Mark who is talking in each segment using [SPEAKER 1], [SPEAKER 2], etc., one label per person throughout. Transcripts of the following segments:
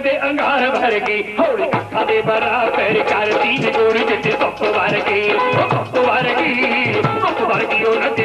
[SPEAKER 1] ਦੇ
[SPEAKER 2] ਅੰਗਾਰ ਭਰ ਗਈ ਹੌਲੀ ਅੱਖਾਂ ਦੇ ਬਰਾਬਰ ਕਰਦੀ ਜੋੜ ਜਿੱਤੇ ਧੁੱਪ ਵਰ ਗਈ ਧੁੱਪ ਵਰ ਗਈ ਧੁੱਪ
[SPEAKER 1] ਵਰ
[SPEAKER 2] ਉਹ ਨੱਚ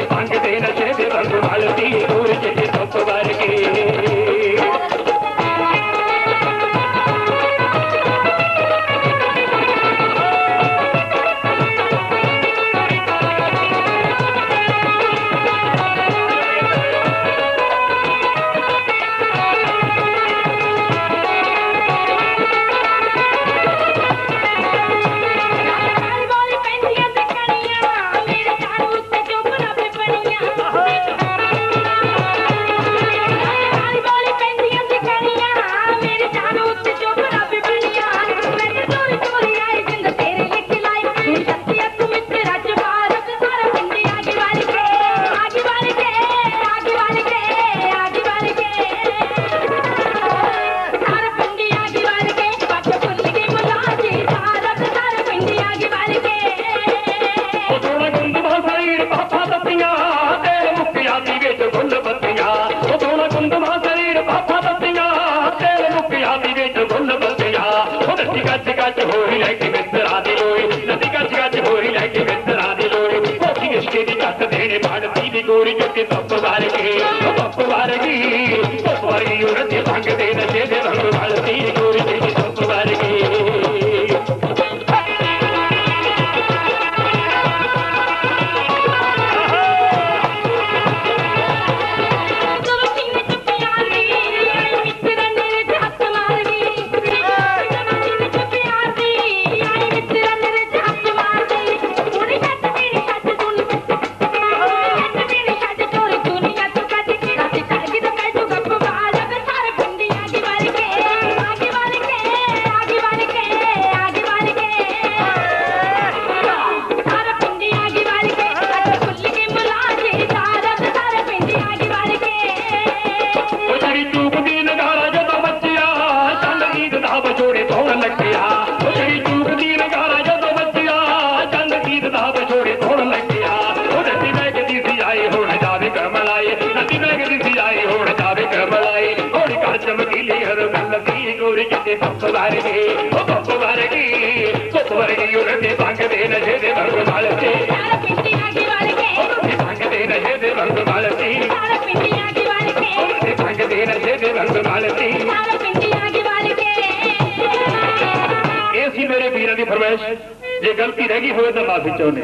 [SPEAKER 2] ਪੀਰ ਬਾਬਾ ਬੱਤੀਆਂ ਤੇਰੇ ਮੁਕਿਆ ਦੀ ਵਿੱਚ ਗੁੱਲ ਬੱਤੀਆਂ। ਉਹ ਨਦੀ ਗੱਜ ਗੱਜ ਹੋਈ ਲੈ ਕੇ ਮਿੱਤਰਾ ਦੀ ਲੋਈ ਨਦੀ ਗੱਜ ਗੱਜ ਹੋਈ ਲੈ ਕੇ ਮਿੱਤਰਾ ਦੀ ਲੋਈ ਕੋਠੀ ਇਸ਼ਕੇ ਦੀ ਕੱਟ ਦੇਣੇ ਬਾੜ ਦੀ ਗੋਰੀ ਜੁੱਕੇ ਬੱਪ ਵਾਰ ਗਈ, ਬੱਪ ਵਾਰ ਗਈ। ਵਿਛੋੜੇ ਧੋਣ ਲੱਗਿਆ। ਉਹ ਜਿਹੜੀ ਚੂਕਦੀ ਨਗਾਰਾ ਜਦੋਂ ਬੱਜਿਆ ਚੰਦ ਕੀਰ ਦਾ ਵਿਛੋੜੇ ਧੋਣ ਲੱਗਿਆ। ਉਹ ਨਦੀ ਵਗਦੀ ਸੀ ਆਏ, ਹੁਣ ਜਾਵੇ ਕਮਲਾਈ ਨਦੀ ਵਗਦੀ ਸੀ ਆਏ, ਹੁਣ ਜਾਵੇ ਕਮਲਾਈ ਹੋਣੀ ਕਰ ਚਮਕੀਲੀ ਹਰ ਗੱਲ ਦੀ ਗੋਰੀ ਕਿਤੇ ਫਸਦਾਰੇ ਇਹਨਾਂ ਦੀ ਫਰਮਾਇਸ਼। ਜੇ ਗਲਤੀ ਰਹਿ ਗਈ ਹੋਵੇ ਤਾਂ ਮਾਫੀ ਚਾਹੁੰਦੇ